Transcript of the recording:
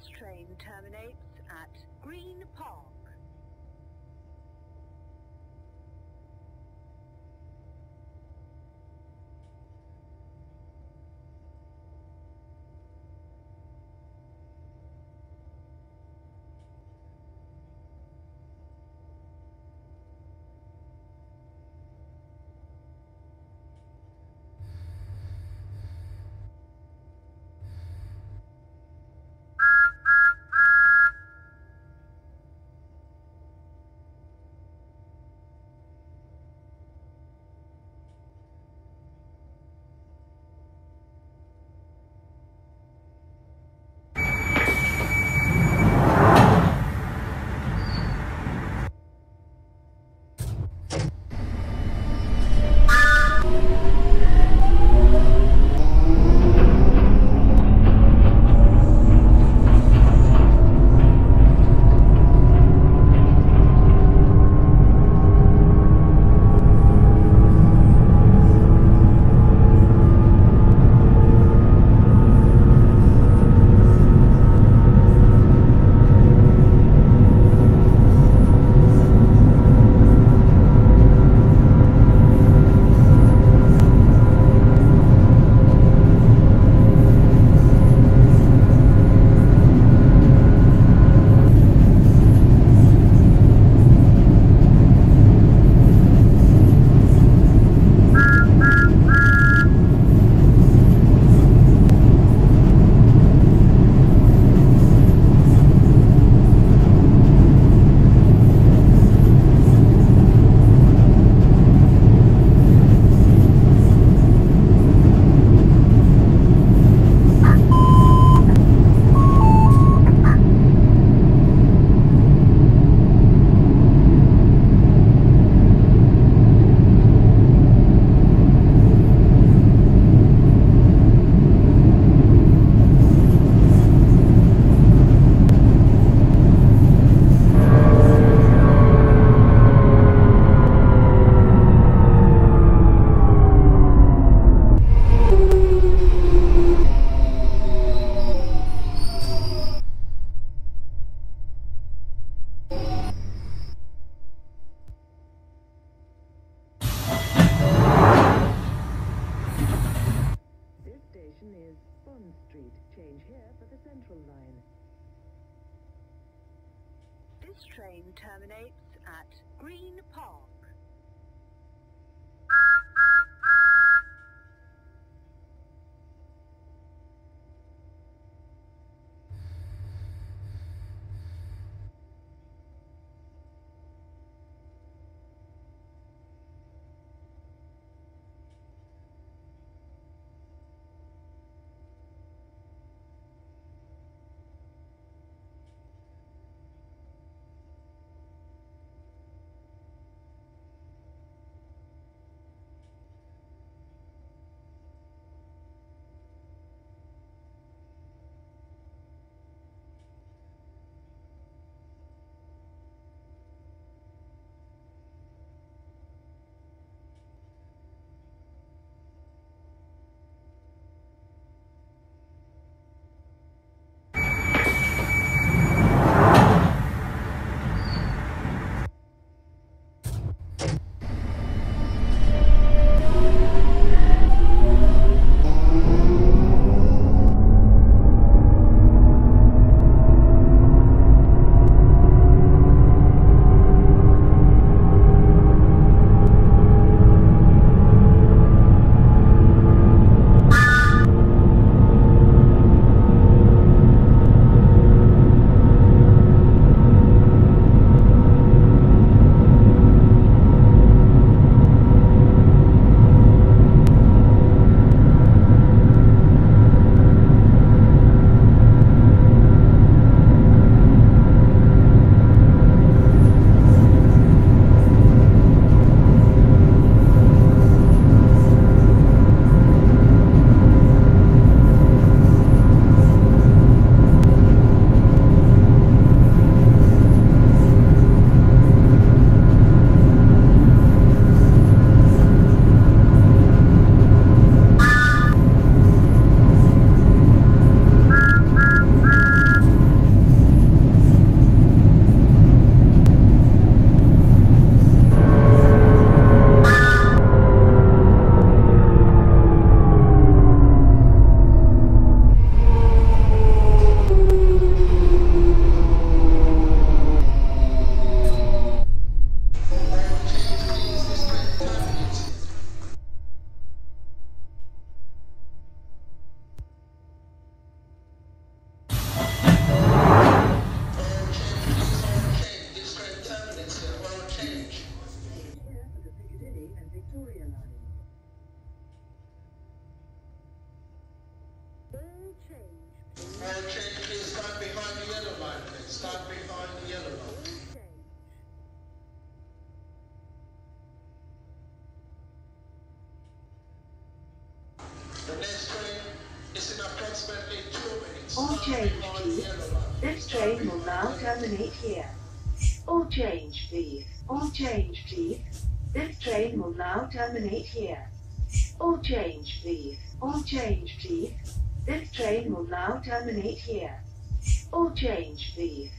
This train terminates at Green Park. At Green Park. All change, please. This train will now terminate here. All change, please. All change, please. This train will now terminate here. All change, please. All change, please. This train will now terminate here. All change, please.